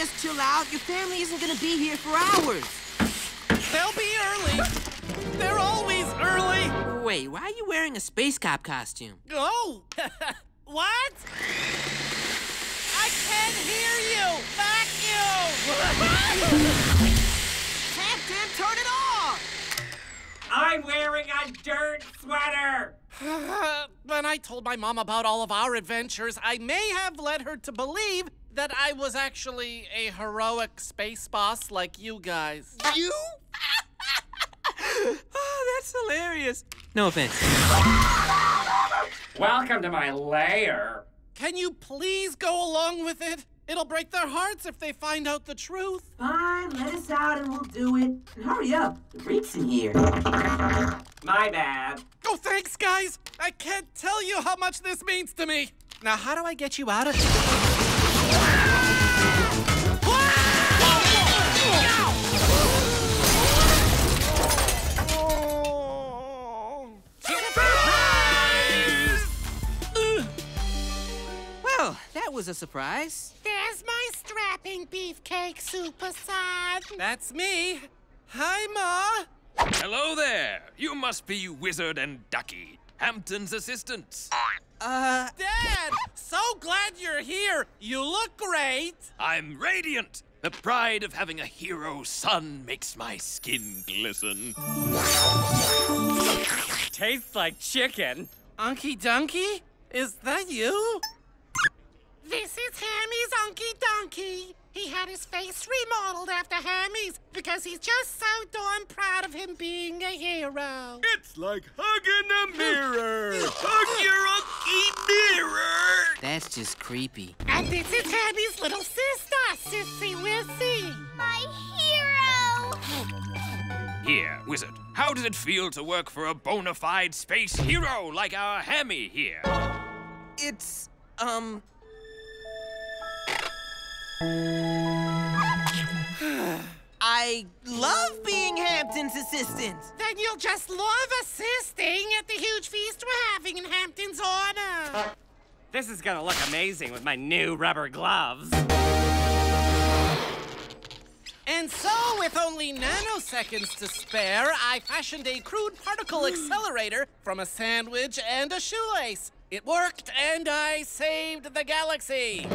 just chill out? Your family isn't gonna be here for hours. They'll be early. They're always early. Wait, why are you wearing a space cop costume? Oh, what? I can't hear you. Vacuum. Hampton, turn it off! I'm wearing a dirt sweater. when I told my mom about all of our adventures, I may have led her to believe that I was actually a heroic space boss like you guys. You? oh, that's hilarious. No offense. Welcome to my lair. Can you please go along with it? It'll break their hearts if they find out the truth. Fine, let us out and we'll do it. And hurry up, the reek's in here. My bad. Oh, thanks, guys. I can't tell you how much this means to me. Now, how do I get you out of here? Well, that was a surprise. There's my strapping beefcake super son. That's me. Hi, Ma. Hello there. You must be Wizard and Ducky, Hampton's assistants. Uh, Dad, so glad you're here. You look great. I'm radiant. The pride of having a hero son makes my skin glisten. Tastes like chicken. Unky Dunky? Is that you? This is Hammy's Unky Donkey. He had his face remodeled after Hammy's because he's just so darn proud of him being a hero. It's like hugging a mirror. Hug your unky mirror. that's just creepy. And this is Hammy's little sister, Sissy Wissy. My hero! Here, Wizard. How does it feel to work for a bona fide space hero like our Hammy here? It's, um... I love being Hampton's assistant. Then you'll just love assisting at the huge feast we're having in Hampton's honor. This is gonna look amazing with my new rubber gloves. And so, with only nanoseconds to spare, I fashioned a crude particle hmm. accelerator from a sandwich and a shoelace. It worked, and I saved the galaxy.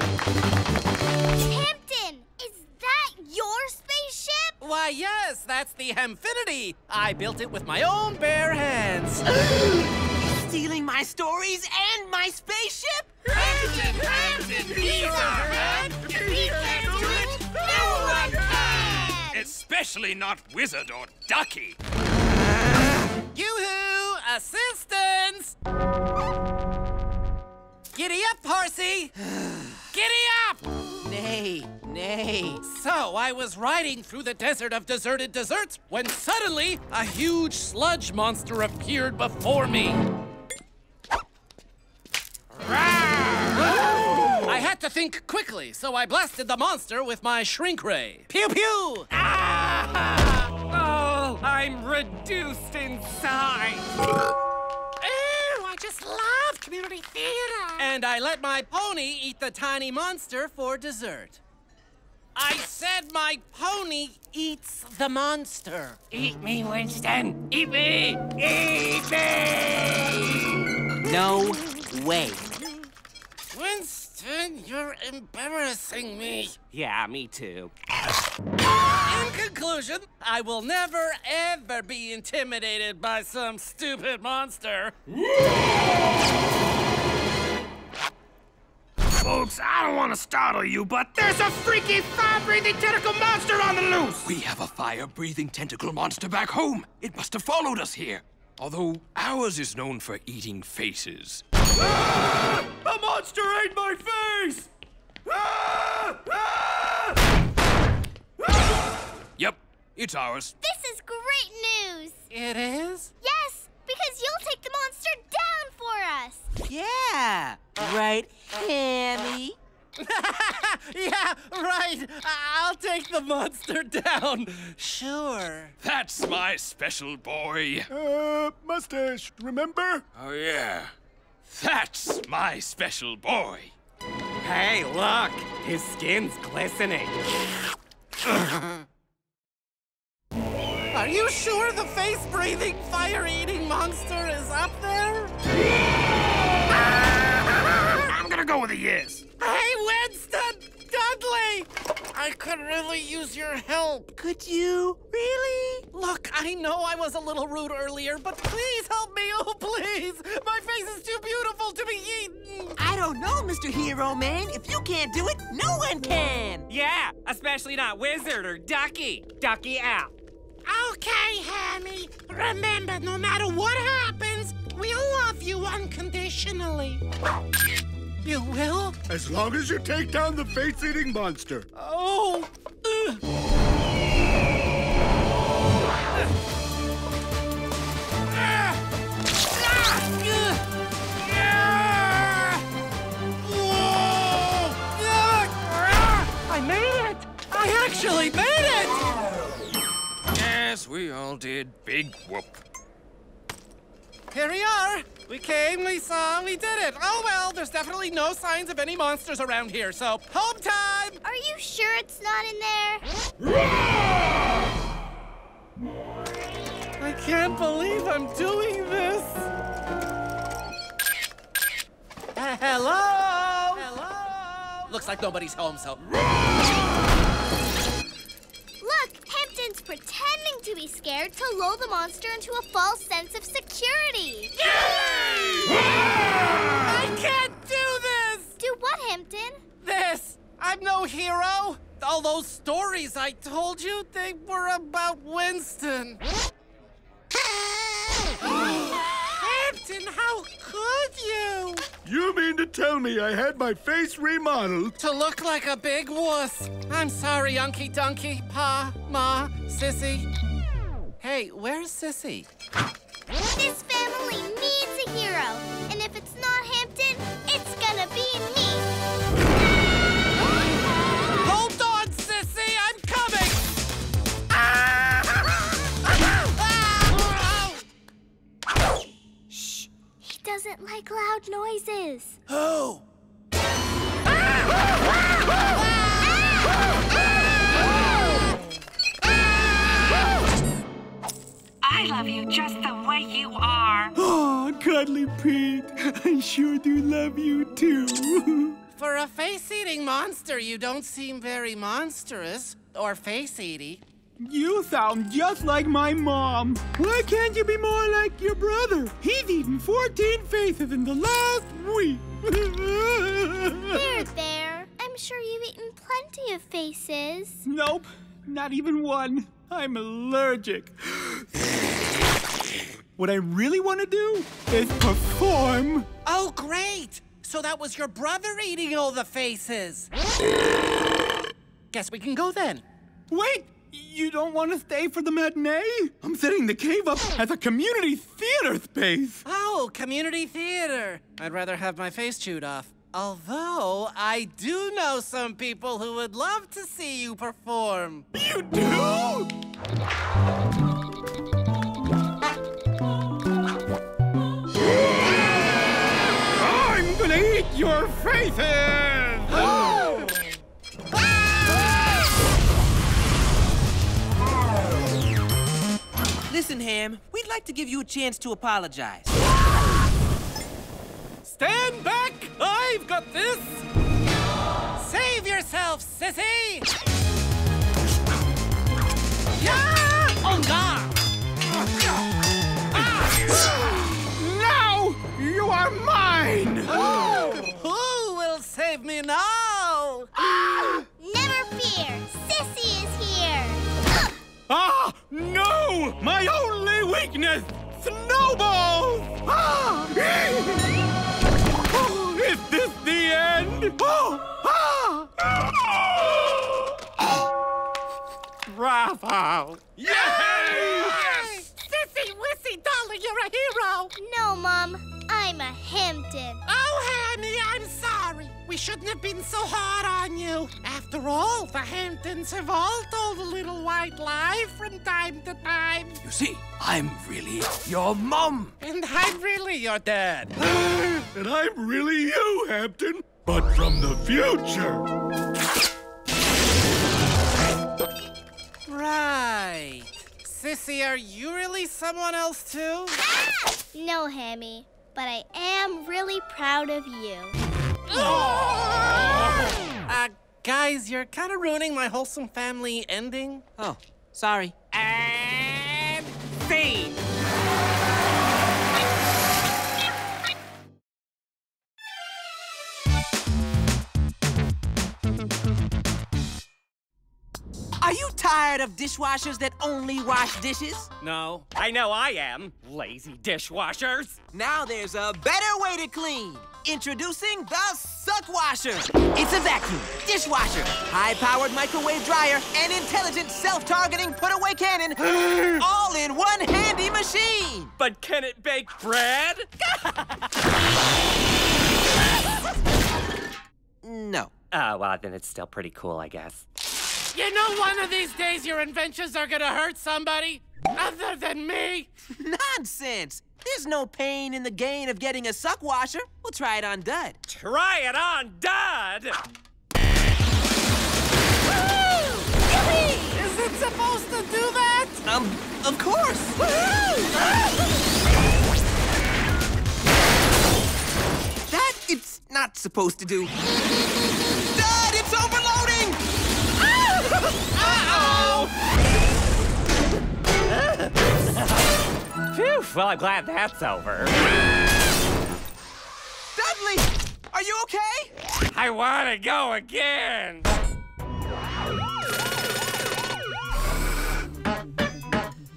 Hampton, is that your spaceship? Why, yes, that's the Hamfinity. I built it with my own bare hands. Stealing my stories and my spaceship? Hampton, Hampton, he's our man. If he can't do it, no one can. Especially not Wizard or Ducky. Yoo-hoo! Assistance! Giddy up, Horsey! Giddy up! Nay, nay. So, I was riding through the desert of deserted deserts when suddenly a huge sludge monster appeared before me. I had to think quickly, so I blasted the monster with my shrink ray. Pew pew! Ah! Oh, I'm reduced in size. Theater. And I let my pony eat the tiny monster for dessert. I said my pony eats the monster. Eat me, Winston. Eat me. Eat me. No way. Winston, you're embarrassing me. Yeah, me too. In conclusion, I will never, ever be intimidated by some stupid monster. Folks, I don't want to startle you, but there's a freaky fire-breathing tentacle monster on the loose! We have a fire-breathing tentacle monster back home. It must have followed us here. Although ours is known for eating faces. Ah! A monster ate my face! Ah! Ah! Yep, it's ours. This is great news! It is? Yes, because you'll take the monster down for us! Yeah. Right, Hammy? yeah, right. I'll take the monster down. Sure. That's my special boy. Uh, mustache, remember? Oh, yeah. That's my special boy. Hey, look. His skin's glistening. Are you sure the face-breathing, fire-eating monster is up there? I'm go with a yes. Hey, Winston! Dudley! I could really use your help. Could you? Really? Look, I know I was a little rude earlier, but please help me, oh please! My face is too beautiful to be eaten! I don't know, Mr. Hero Man. If you can't do it, no one can. Yeah, especially not Wizard or Ducky. Ducky out. Okay, Hammy. Remember, no matter what happens, we'll love you unconditionally. You will? As long as you take down the face-eating monster. Oh! I made it! I actually made it! Yes, we all did. Big whoop. Here we are. We came, we saw, we did it. Oh well, there's definitely no signs of any monsters around here, so home time! Are you sure it's not in there? I can't believe I'm doing this. Uh, hello? Hello? Looks like nobody's home, so. To be scared to lull the monster into a false sense of security. Yay! I can't do this! Do what, Hampton? This! I'm no hero! All those stories I told you, they were about Winston. Hampton, how could you? You mean to tell me I had my face remodeled? To look like a big wuss. I'm sorry, Unky Dunky, Pa, Ma, Sissy. Hey, where's Sissy? This family needs a hero, and if it's not Hampton, it's gonna be me. Hold on, Sissy, I'm coming! Shh! He doesn't like loud noises. Who? Ah! Ah! Ah! I love you just the way you are. Oh, cuddly Pete. I sure do love you too. For a face-eating monster, you don't seem very monstrous or face-eating. You sound just like my mom. Why can't you be more like your brother? He's eaten 14 faces in the last week. There, there. I'm sure you've eaten plenty of faces. nope, not even one. I'm allergic. what I really want to do is perform. Oh, great! So that was your brother eating all the faces. Guess we can go then. Wait, you don't want to stay for the matinee? I'm setting the cave up as a community theater space. Oh, community theater. I'd rather have my face chewed off. Although, I do know some people who would love to see you perform. You do? Eat your faces! Listen, Ham, we'd like to give you a chance to apologize. Stand back! I've got this! Save yourself, sissy! No! My only weakness! Snowballs! Ah! Oh, is this the end? Oh! Ah! Bravo! Yes! yes! Sissy, wissy, darling, you're a hero! No, Mom, I'm a Hampton. Oh, Hammy, I'm sorry. We shouldn't have been so hard on you. After all, the Hamptons have all told a little white lie from time to time. You see, I'm really your mom. And I'm really your dad. and I'm really you, Hampton, but from the future. Right. Sissy, are you really someone else too? Ah! No, Hammy, but I am really proud of you. Oh! Guys, you're kind of ruining my wholesome family ending. Oh, sorry. And scene. Are you tired of dishwashers that only wash dishes? No, I know I am. Lazy dishwashers. Now there's a better way to clean. Introducing the Suck Washer. It's a vacuum, dishwasher, high-powered microwave dryer, and intelligent self-targeting put-away cannon, all in one handy machine. But can it bake bread? No. Oh, well, then it's still pretty cool, I guess. You know, one of these days your inventions are gonna hurt somebody other than me. Nonsense. There's no pain in the gain of getting a suck washer. We'll try it on Dud. Try it on, Dud! Is it supposed to do that? Um, of course. that it's not supposed to do. Well, I'm glad that's over. Dudley, are you okay? I want to go again!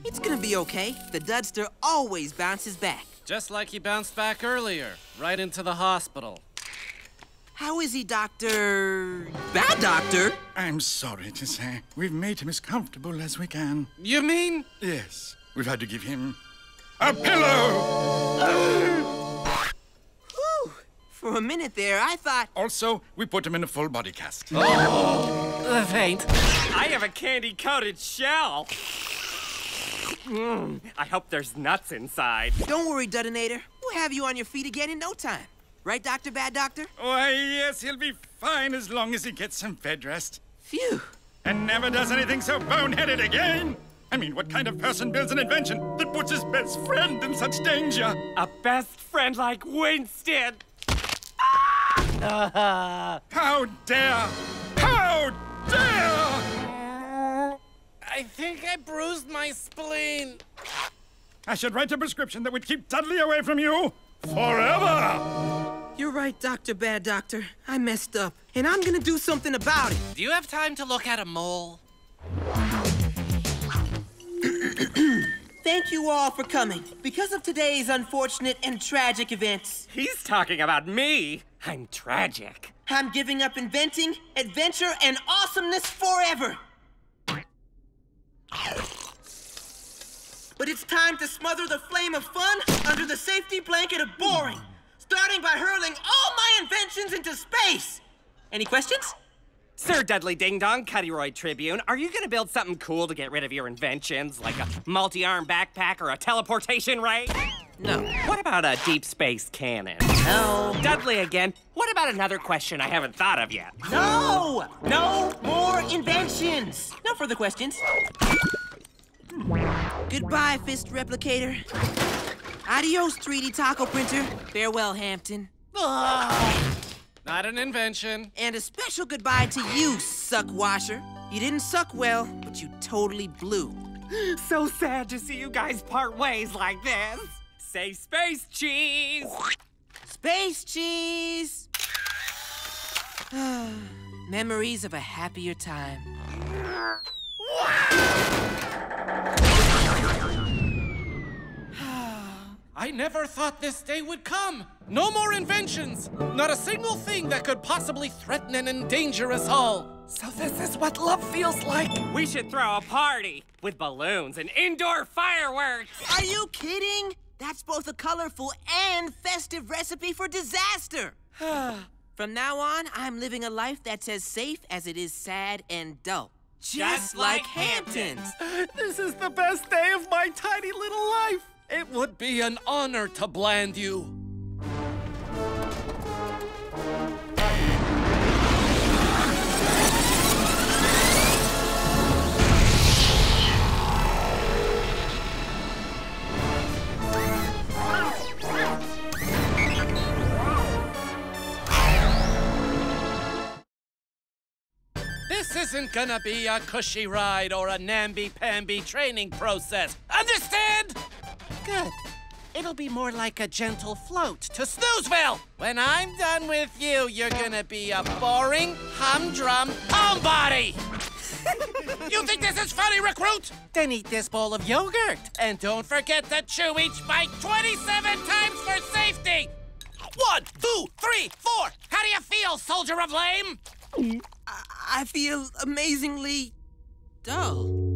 It's gonna be okay. The Dudster always bounces back. Just like he bounced back earlier, right into the hospital. How is he, Doctor? Bad Doctor? I'm sorry to say, we've made him as comfortable as we can. You mean? Yes, we've had to give him a pillow! Whew. For a minute there, I thought. Also, we put him in a full body cast. The faint. I have a candy coated shell. Mm, I hope there's nuts inside. Don't worry, Dudinator. We'll have you on your feet again in no time. Right, Dr. Bad Doctor? Why, yes, he'll be fine as long as he gets some bed rest. Phew. And never does anything so boneheaded again! I mean, what kind of person builds an invention that puts his best friend in such danger? A best friend like Winston. Ah! How dare! How dare! I think I bruised my spleen. I should write a prescription that would keep Dudley away from you forever! You're right, Dr. Bad Doctor. I messed up, and I'm gonna do something about it. Do you have time to look at a mole? Thank you all for coming. Because of today's unfortunate and tragic events, He's talking about me. I'm tragic. I'm giving up inventing, adventure, and awesomeness forever. But it's time to smother the flame of fun under the safety blanket of boring, starting by hurling all my inventions into space. Any questions? Sir Dudley Ding Dong, Cuddyroy Tribune, are you gonna build something cool to get rid of your inventions, like a multi-arm backpack or a teleportation ray? No. What about a deep space cannon? No. Dudley again, what about another question I haven't thought of yet? No! No more inventions! No further questions. Goodbye, Fist Replicator. Adios, 3D Taco Printer. Farewell, Hampton. Not an invention. And a special goodbye to you, Suck Washer. You didn't suck well, but you totally blew. So sad to see you guys part ways like this. Say space cheese! Space cheese! Memories of a happier time. I never thought this day would come. No more inventions. Not a single thing that could possibly threaten and endanger us all. So this is what love feels like. We should throw a party with balloons and indoor fireworks. Are you kidding? That's both a colorful and festive recipe for disaster. From now on, I'm living a life that's as safe as it is sad and dull. Just, like Hampton's. This is the best day of my tiny little life. It would be an honor to bland you. This isn't gonna be a cushy ride or a namby-pamby training process. Understand? Good. It'll be more like a gentle float to Snoozeville. When I'm done with you, you're gonna be a boring, humdrum homebody. you think this is funny, recruit? Then eat this bowl of yogurt. And don't forget to chew each bite 27 times for safety. One, two, three, four. How do you feel, soldier of lame? I feel amazingly dull.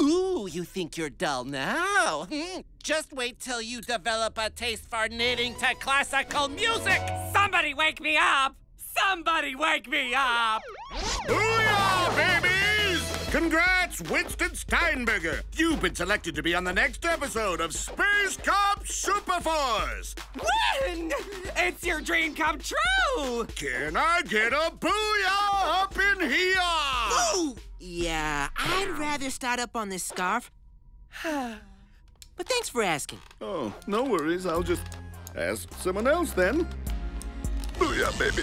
Ooh, you think you're dull now? Hmm. Just wait till you develop a taste for knitting to classical music. Somebody wake me up! Somebody wake me up! Booyah, babies! Congrats, Winston Steinburger! You've been selected to be on the next episode of Space Cop Superforce! Win! It's your dream come true! Can I get a booyah up in here? Ooh! Yeah, I'd rather start up on this scarf. but thanks for asking. Oh, no worries. I'll just ask someone else then. Booyah, baby.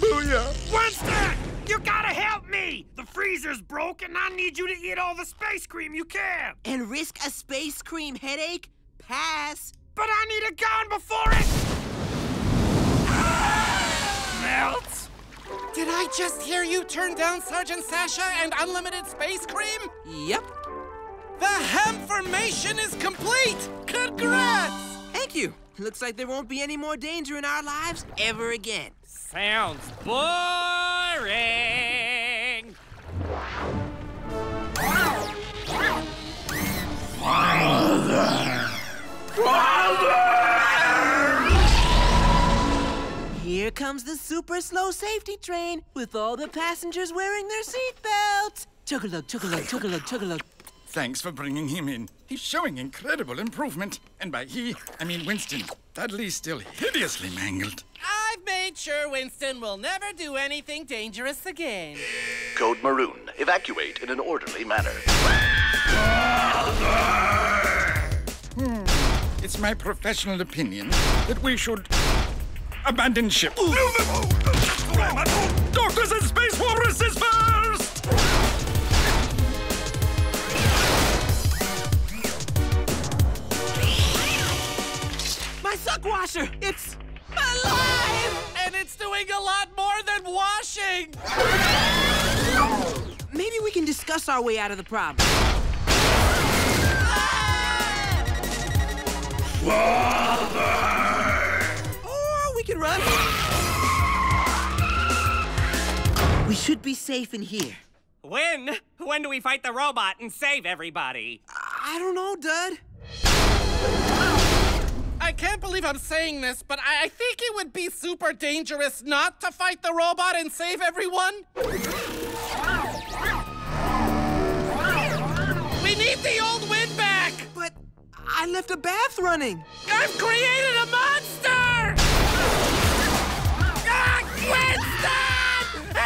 Booyah! Winston! You gotta help me! The freezer's broke and I need you to eat all the space cream you can! And risk a space cream headache? Pass. But I need a gun before it melts! Did I just hear you turn down Sergeant Sasha and unlimited space cream? Yep. The hem formation is complete! Congrats! Thank you. Looks like there won't be any more danger in our lives ever again. Sounds boring! Here comes the super slow safety train with all the passengers wearing their seatbelts. Chug-a-lug, chug-a-lug, chug-a-lug, chug-a-lug. Thanks for bringing him in. He's showing incredible improvement. And by he, I mean Winston. Dudley's still hideously mangled. I've made sure Winston will never do anything dangerous again. Code Maroon. Evacuate in an orderly manner. Hmm. It's my professional opinion that we should abandon ship. Doctors and space walruses first! My suck washer! It's alive! And it's doing a lot more than washing! Maybe we can discuss our way out of the problem. Or we can run. We should be safe in here. When? When do we fight the robot and save everybody? I don't know, Dud. I can't believe I'm saying this, but I, I think it would be super dangerous not to fight the robot and save everyone. We need the old wind back! But I left a bath running. I've created a monster! Ah, Winston!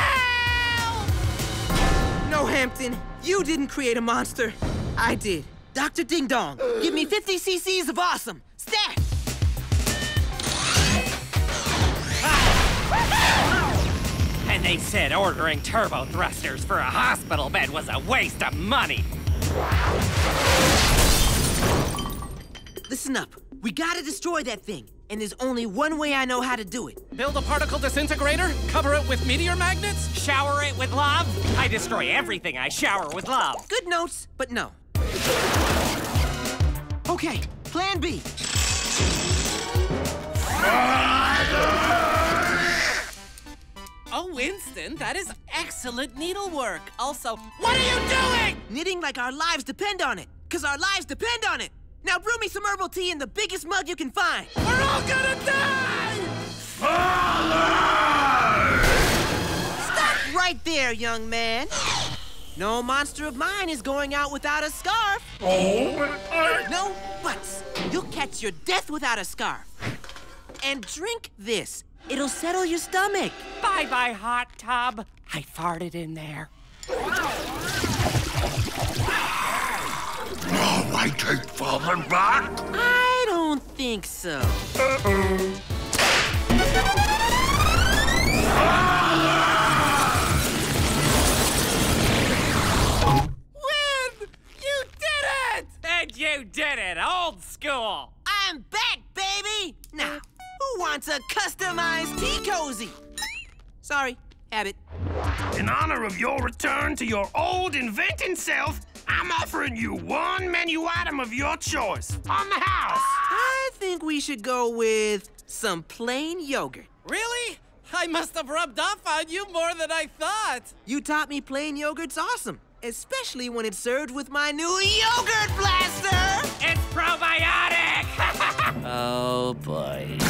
Help! No, Hampton, you didn't create a monster. I did. Dr. Ding Dong, give me 50 cc's of awesome. Stat! And they said ordering turbo thrusters for a hospital bed was a waste of money. Listen up. We gotta destroy that thing. And there's only one way I know how to do it. Build a particle disintegrator? Cover it with meteor magnets? Shower it with love? I destroy everything I shower with love. Good notes, but no. Okay, plan B. Oh, Winston, that is excellent needlework. Also, what are you doing? Knitting like our lives depend on it. Cause our lives depend on it. Now brew me some herbal tea in the biggest mug you can find. We're all gonna die! Stop right there, young man. No monster of mine is going out without a scarf. Oh I... no buts. You'll catch your death without a scarf. And drink this. It'll settle your stomach. Bye bye, hot tub. I farted in there. No, I take Fallen back. I don't think so. Uh-oh. Win! You did it! And you did it, old school! I'm back, baby! Now, who wants a customized tea cozy? Sorry, habit. In honor of your return to your old inventing self, I'm offering you one menu item of your choice on the house. I think we should go with some plain yogurt. Really? I must have rubbed off on you more than I thought. You taught me plain yogurt's awesome, especially when it's served with my new yogurt blaster! It's probiotic! oh boy.